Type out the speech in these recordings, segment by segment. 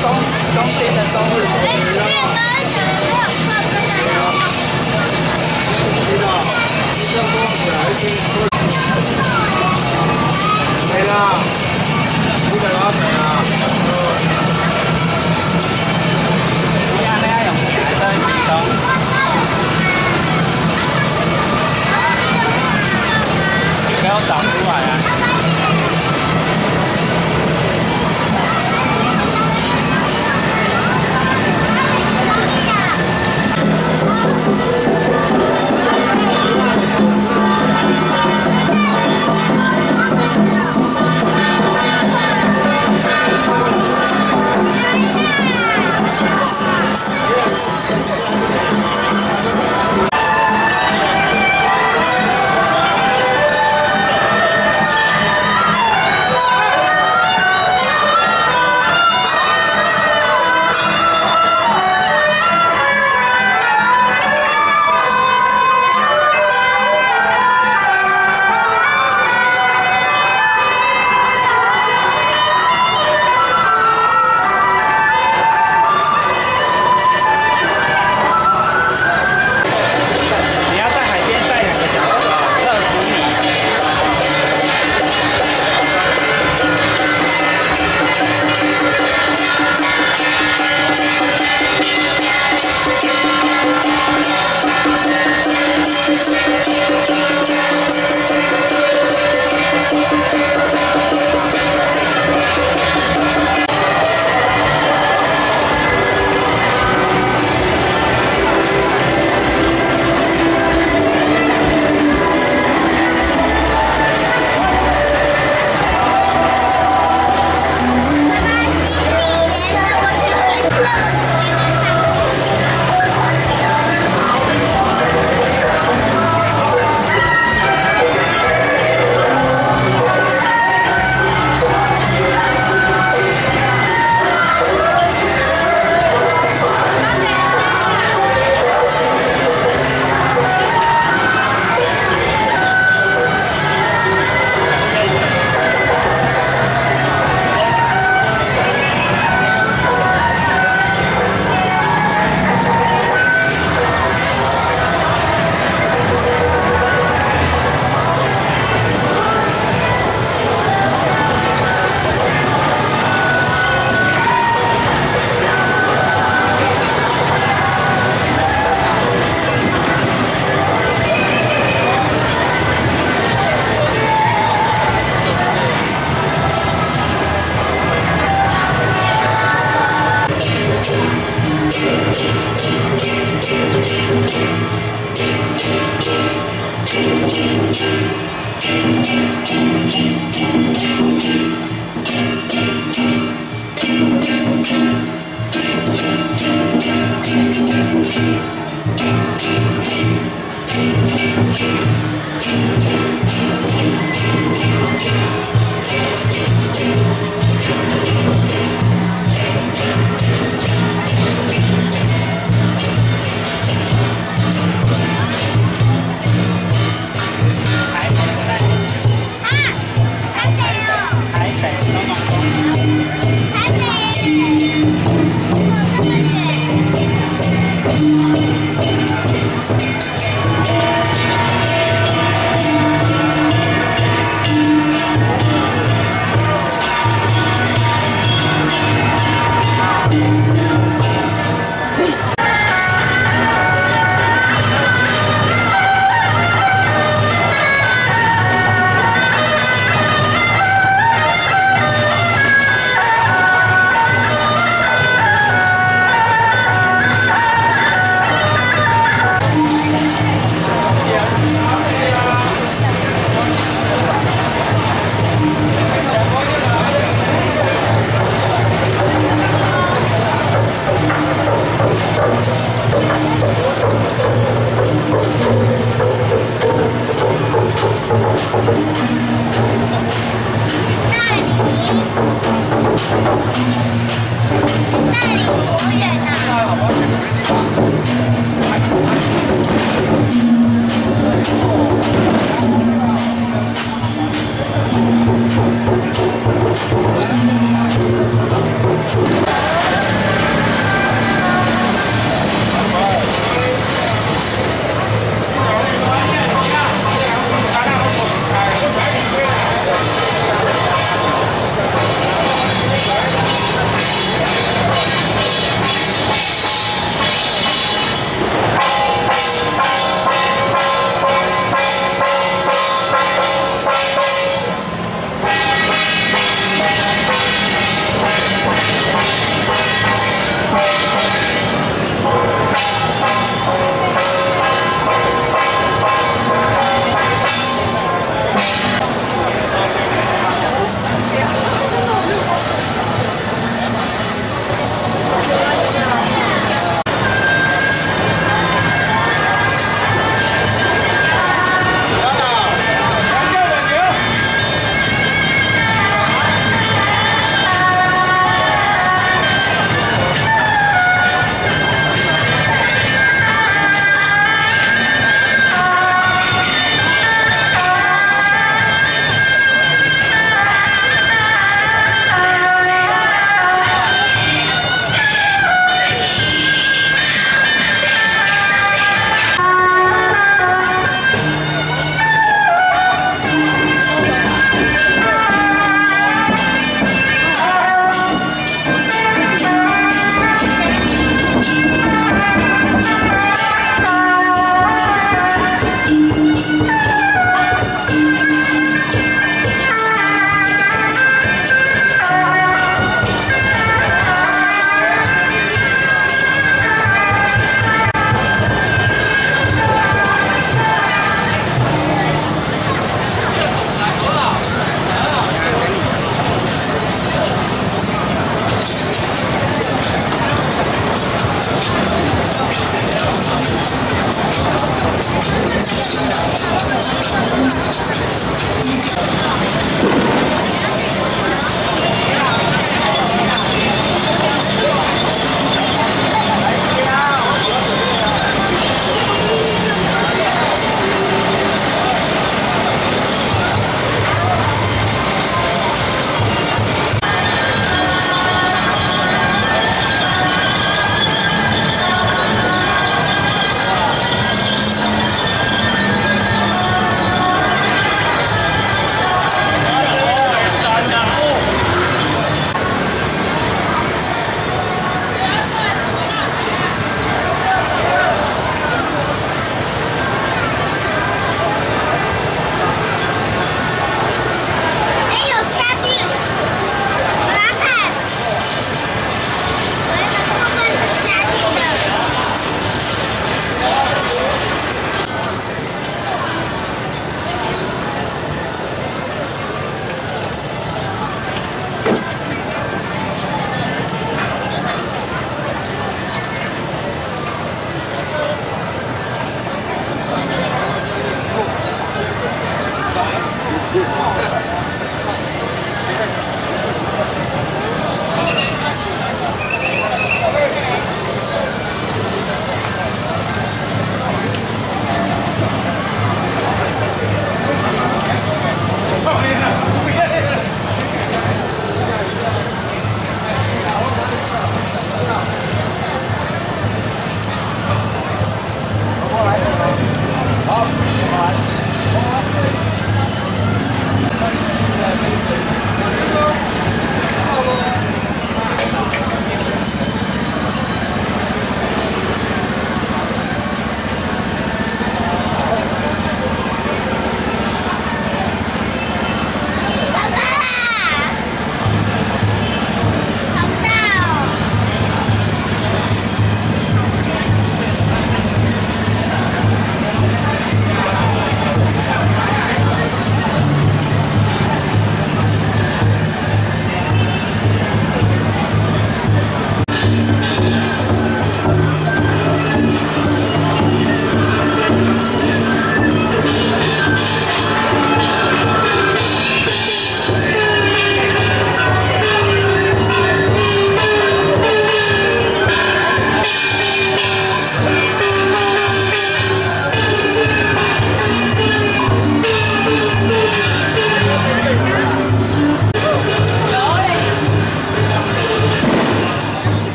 装装电的装饰。知道，这么小一斤。没了，五百八十啊。你家那有几台灯？几灯？不要长出来啊！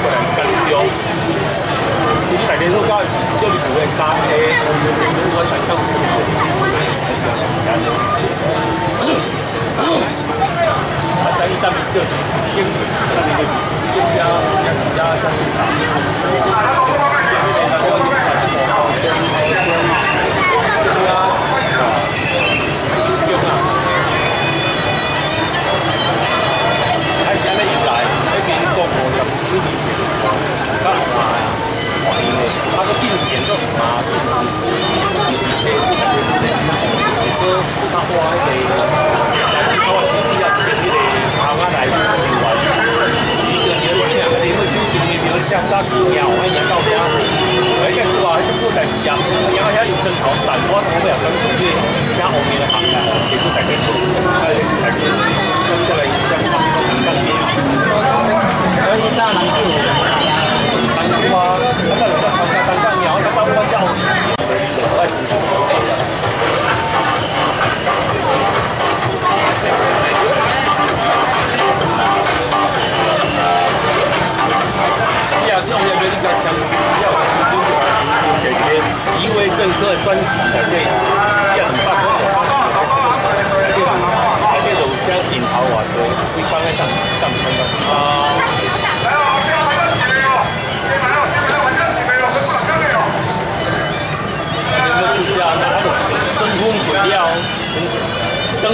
了，转过来跟用。你大家都讲，叫你不会搭车，我想讲。啊，咱一站就经，那你就经加加加年前，较慢啊，慢的，啊个进前都马进，这个这个较花迄个，但是我实际啊变迄个头仔来收完，几个年请，啊你要收几个年请早几鸟，我人到遐，而且拄啊，迄种好代志啊，然后遐有针头散，我我也跟同学请后面的行家，其实大家做，啊是大家，跟这个影响差不多。可以炸南京，南京话，那个人家长沙单干鸟，他招呼叫，外省人。呀，这种也没人敢讲，只要给这些一位政客专辑的这，这很大方。将引头话多，你放在上上面的啊。那个就是啊，那他就争风鬼了，争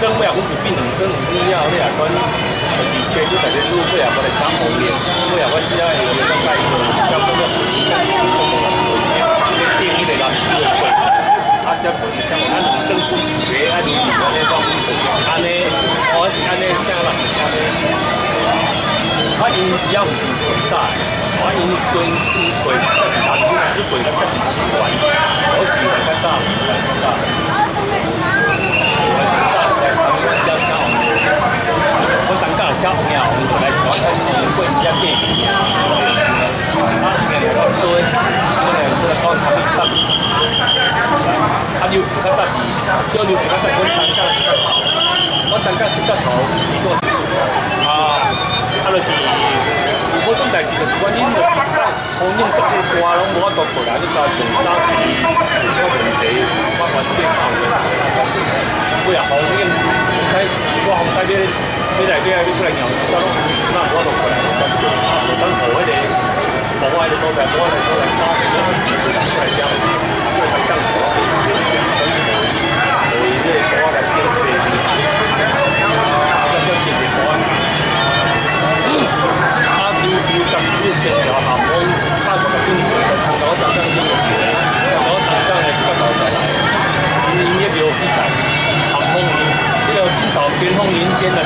争不了，我不病，争不了，你啊管，就是开始大家路不了，我来抢红脸，不了我只要有那个盖子，要不就不行，不行，不行，第一个垃圾会。啊，这不是像咱政府学安尼安尼讲，安尼我是安尼啥啦？安尼，我因只要唔是存在，我因对是对，这是当初是对得较习惯，我喜欢较早，较早，我较早在长春较早，我当家车红鸟，来我参加过一下电影，啊，两个多，我两个到长春上。啊，牛皮较早是，做牛皮较早，阮单价七角头，阮单价七角头，伊个啊，啊，就是有某种代志，就是阮因就是咱供应这个花拢无法度过来，你加上早期有个问题，我反对上个，不要供应，开我红台边，你来边你过来养，咱拢那无法度过来，咱就咱河迄个国外的所在，国外的所在，早期就是一直过来讲，啊，所以才降价。之前有下坡，差不多跟住就差咗等等呢個嘢，差咗等等係即刻就嚟啦。今年一秒飛站，航空年，呢個清朝乾隆年間嘅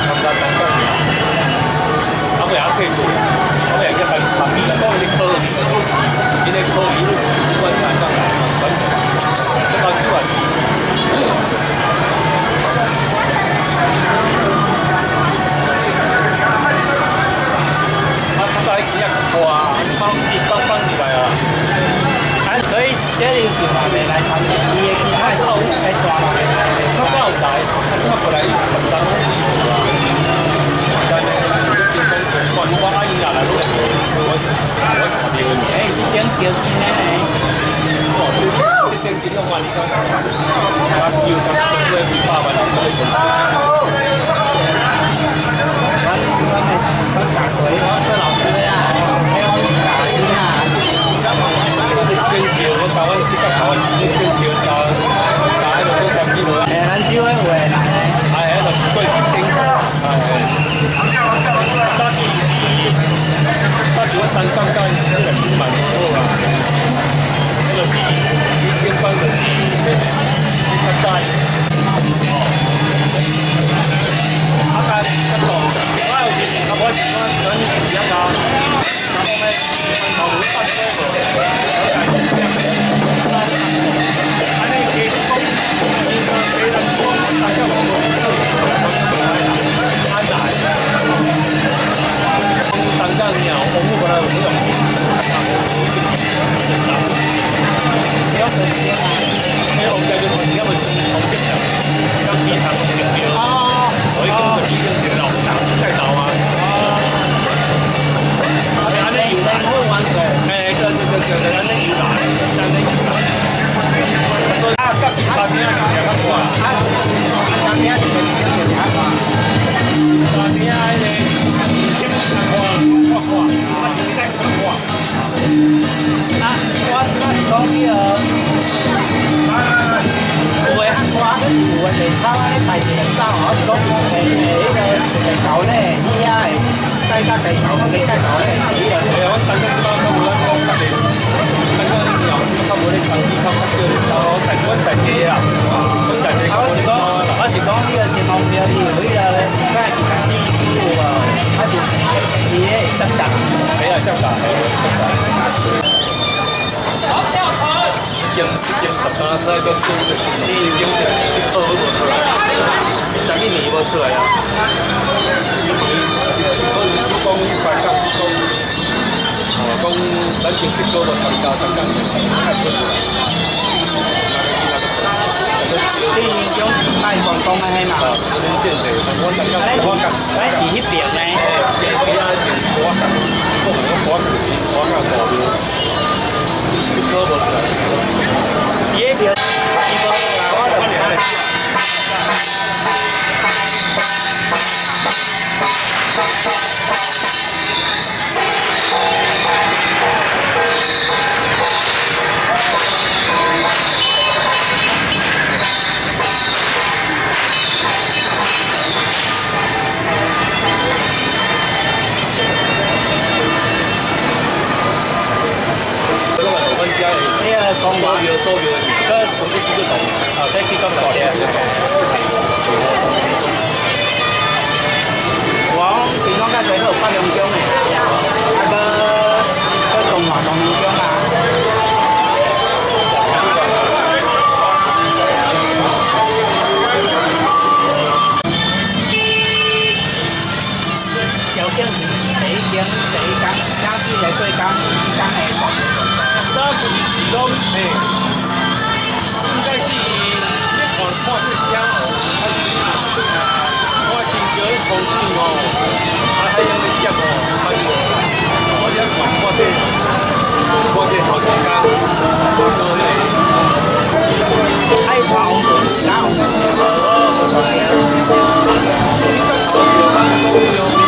作用。而家總之都同啊，即係基金嚟嘅。我平常家睇到發兩張嘅，那個個動畫動兩張啊。有張你張你間家私你堆間間係放，多半時都誒。有一头猪哦，还还有个羊哦，还有好像广阔的，广阔的好像干，都是那爱花红红，哦，